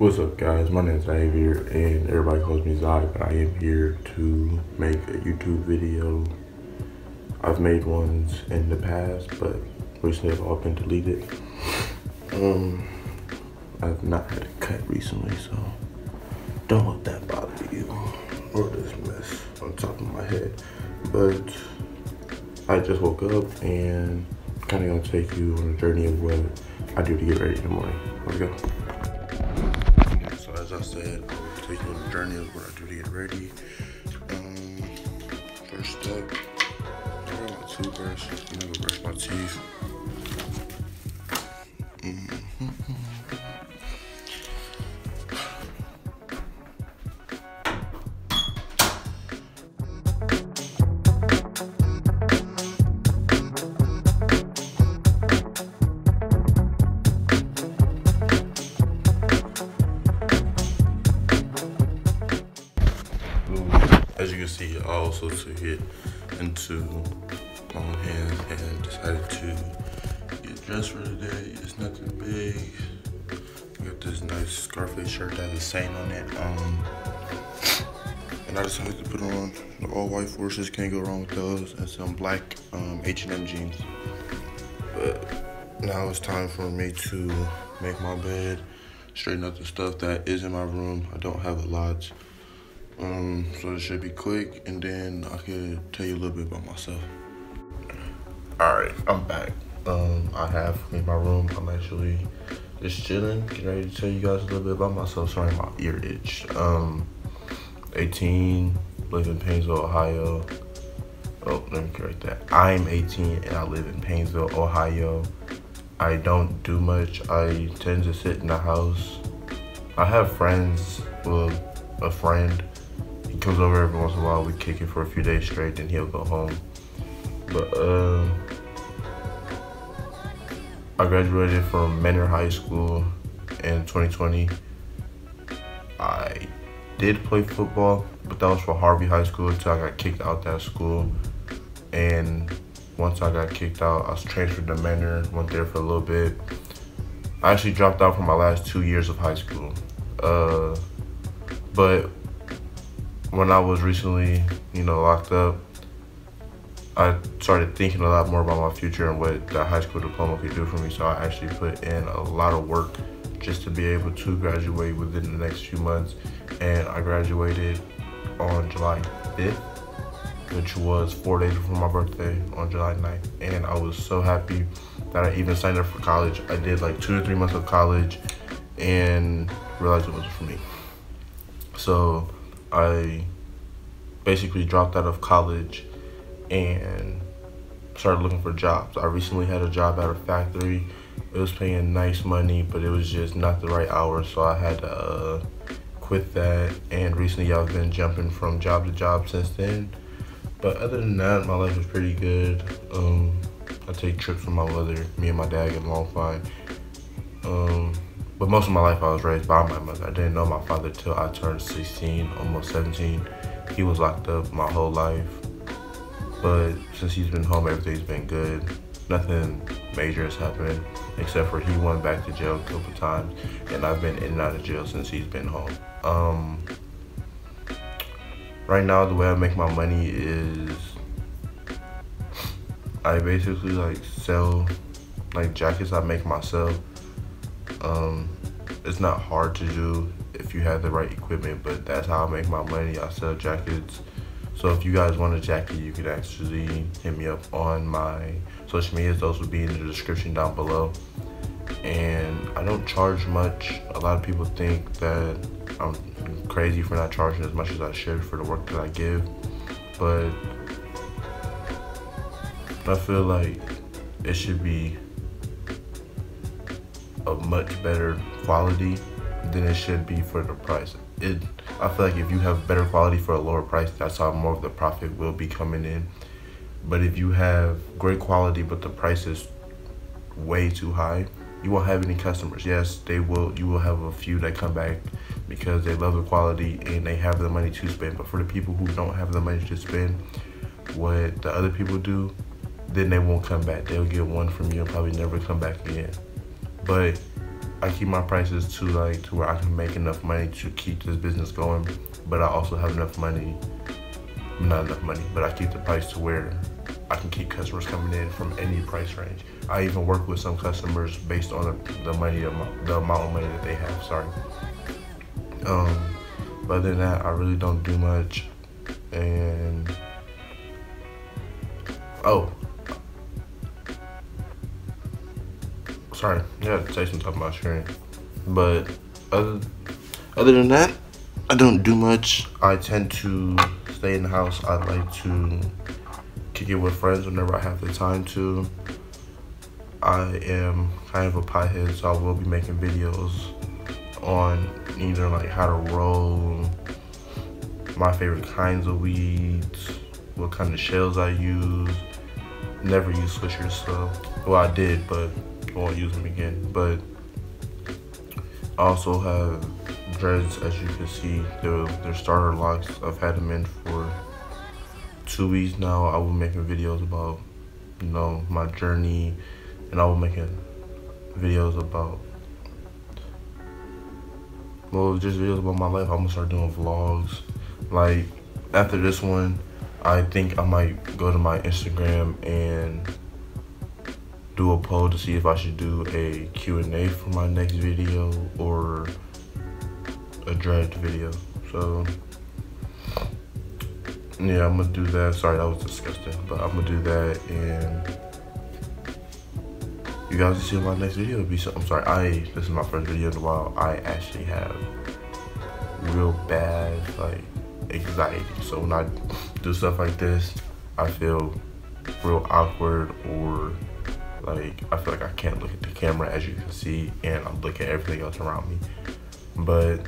What's up guys, my name is Xavier and everybody calls me Zai, but I am here to make a YouTube video. I've made ones in the past, but recently they've all been deleted. Um, I've not had a cut recently, so don't let that bother you or this mess on top of my head. But I just woke up and kind of gonna take you on a journey of what I do to get ready in the morning. Let's go. As I said, take you on a journey of what I do to get ready. Um, first up, I got my toothbrush. I'm gonna go brush my teeth. Mm-hmm. As you can see, I also took it into my own hands and decided to get dressed for the day. It's nothing big. I got this nice Scarface shirt that a saying on it. Um, and I decided to put on the all white forces. Can't go wrong with those. And some black um, H&M jeans. But now it's time for me to make my bed, straighten up the stuff that is in my room. I don't have a lot. Um, so it should be quick, and then I can tell you a little bit about myself. All right, I'm back. Um, I have in my room. I'm actually just chilling, getting ready to tell you guys a little bit about myself. Sorry, my ear itch. Um, 18, live in Painesville, Ohio. Oh, let me correct that. I'm 18 and I live in Painesville, Ohio. I don't do much. I tend to sit in the house. I have friends, well, a friend he comes over every once in a while. We kick it for a few days straight, then he'll go home. But uh, I graduated from Mentor High School in 2020. I did play football, but that was for Harvey High School until I got kicked out that school. And once I got kicked out, I was transferred to Mentor, went there for a little bit. I actually dropped out for my last two years of high school. Uh, but when I was recently, you know, locked up, I started thinking a lot more about my future and what that high school diploma could do for me. So I actually put in a lot of work just to be able to graduate within the next few months. And I graduated on July 5th, which was four days before my birthday on July 9th. And I was so happy that I even signed up for college. I did like two or three months of college and realized it wasn't for me. So I basically dropped out of college and started looking for jobs. I recently had a job at a factory. It was paying nice money, but it was just not the right hours, so I had to uh, quit that. And recently I've been jumping from job to job since then. But other than that, my life is pretty good. Um, I take trips with my mother. Me and my dad get along fine. Um, but most of my life I was raised by my mother. I didn't know my father till I turned 16, almost 17. He was locked up my whole life. But since he's been home, everything's been good. Nothing major has happened, except for he went back to jail a couple times, and I've been in and out of jail since he's been home. Um, right now, the way I make my money is I basically like sell like jackets I make myself. Um, it's not hard to do if you have the right equipment, but that's how I make my money. I sell jackets. So if you guys want a jacket, you can actually hit me up on my social medias. Those will be in the description down below. And I don't charge much. A lot of people think that I'm crazy for not charging as much as I should for the work that I give. But I feel like it should be much better quality than it should be for the price. It, I feel like if you have better quality for a lower price, that's how more of the profit will be coming in. But if you have great quality, but the price is way too high, you won't have any customers. Yes, they will. You will have a few that come back because they love the quality and they have the money to spend. But for the people who don't have the money to spend, what the other people do, then they won't come back. They'll get one from you and probably never come back again. But I keep my prices to like to where I can make enough money to keep this business going, but I also have enough money, not enough money, but I keep the price to where I can keep customers coming in from any price range. I even work with some customers based on the, the money, the amount of money that they have. Sorry. Um, but other than that, I really don't do much. And oh, sorry, yeah, say some stuff about sharing. But other other than that, I don't do much. I tend to stay in the house. I like to kick it with friends whenever I have the time to. I am kind of a piehead, so I will be making videos on either like how to roll, my favorite kinds of weeds, what kind of shells I use. Never use swishers, so well I did, but won't use them again. But I also have dreads, as you can see, they're, they're starter locks. I've had them in for two weeks now. I will making videos about, you know, my journey, and I will making videos about well, just videos about my life. I'm gonna start doing vlogs. Like after this one, I think I might go to my Instagram and do a poll to see if I should do a Q&A for my next video or a dragged video. So yeah, I'm gonna do that. Sorry, that was disgusting, but I'm gonna do that and you guys will see my next video. Be so, I'm sorry, I this is my first video in a while. I actually have real bad like anxiety. So when I do stuff like this, I feel real awkward or like I feel like I can't look at the camera as you can see and I'm looking at everything else around me. But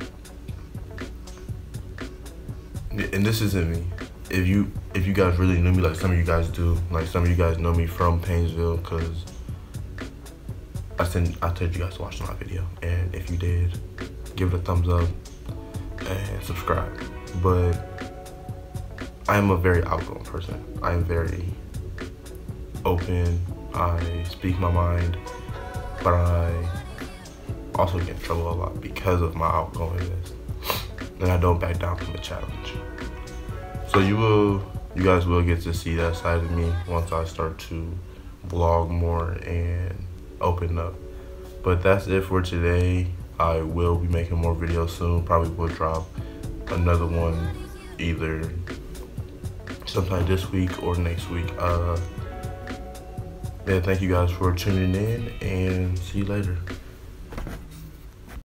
and this isn't me. If you if you guys really knew me like some of you guys do, like some of you guys know me from Painesville because I sent I told you guys to watch my video, and if you did, give it a thumbs up and subscribe. But I am a very outgoing person. I am very open. I speak my mind, but I also get in trouble a lot because of my outgoingness, and I don't back down from the challenge. So you will, you guys will get to see that side of me once I start to vlog more and open up. But that's it for today. I will be making more videos soon. Probably will drop another one either sometime this week or next week. Uh, yeah, thank you guys for tuning in and see you later.